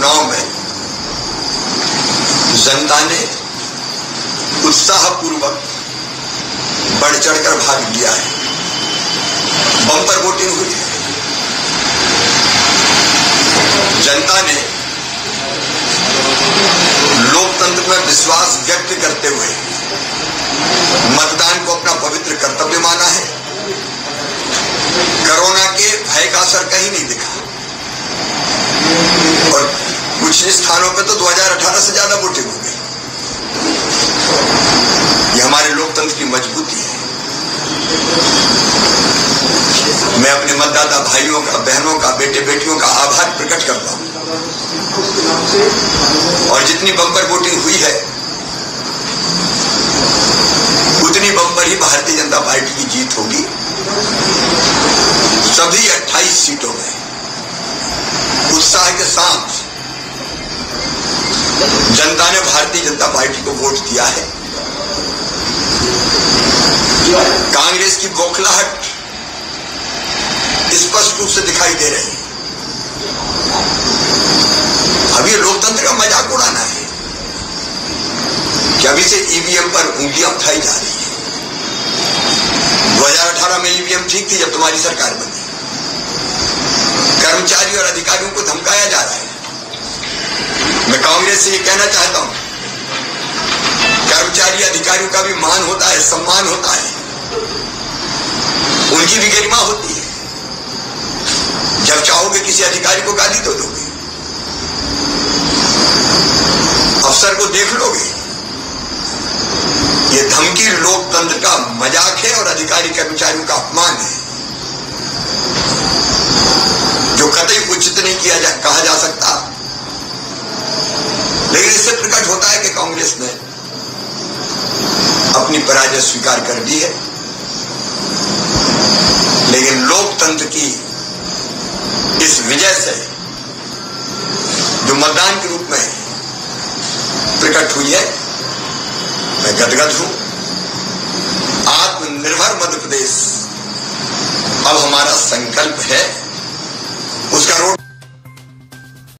चुनाव में जनता ने उत्साहपूर्वक बढ़ चढ़कर भाग लिया है। बम्पर वोटिंग हुई है। जनता ने स्थानों पे तो 2018 से ज़्यादा वोटिंग हो गई। ये हमारे लोकतंत्र की मजबूती है। मैं अपने मतदाता भाइयों का, बहनों का बेटे बेटियों का आभार प्रकट करता हूँ। और जितनी बंपर वोटिंग हुई है भारतीय जनता पार्टी को वोट दिया है। कांग्रेस की बौखलाहट स्पष्ट रूप से दिखाई दे रही है। अब ये लोकतंत्र का मज़ाक उड़ाना है कि अभी से ईवीएम पर उंगलियाँ उठाई जा रही है। 2018 में ईवीएम ठीक थी जब तुम्हारी सरकार बनी। कर्मचारी और अधिकारियों को धमकाया जा रहा है। मैं कांग्रेस से ये कहना चाहता हूँ अधिकारियों का भी मान होता है, सम्मान होता है। उनकी भी गरिमा होती है। जब चाहोगे किसी अधिकारी को गाली तो दोगे। अफसर को देख लोगे। ये धमकी लोकतंत्र का मज़ाक है और अधिकारी कर्मचारियों का अपमान है। जो कतई उचित नहीं किया जा, कहा जा सकता। लेकिन इससे प्रकट होता है कि कांग्रेस अपनी पराजय स्वीकार कर दी है। लेकिन लोकतंत्र की इस विजय से जो मतदान के रूप में प्रकट हुई है, मैं गदगद हूँ। आत्मनिर्भर मध्य प्रदेश अब हमारा संकल्प है, उसका रोड